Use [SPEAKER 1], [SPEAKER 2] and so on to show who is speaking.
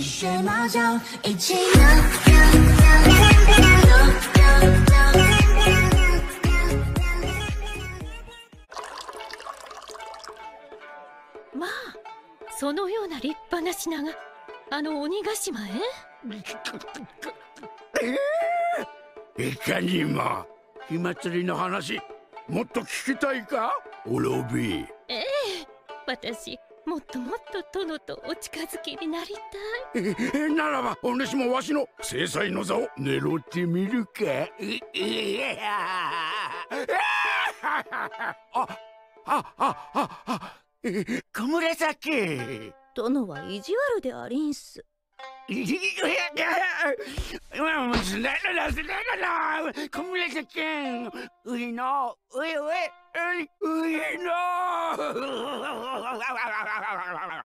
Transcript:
[SPEAKER 1] 起学猫叫，一起喵喵喵喵喵喵
[SPEAKER 2] まあそのような立派な品があの鬼ヶ島へ？
[SPEAKER 3] いかにも。火祭りの話もっと聞きたいか？おろび。
[SPEAKER 2] ええ私もっともっと殿とお近づきになりたい。
[SPEAKER 3] えならばお主もわしの制裁の座を狙ってみるか。いいやあああああ小紫
[SPEAKER 2] 殿は意地悪でありんす
[SPEAKER 3] いやもうすならな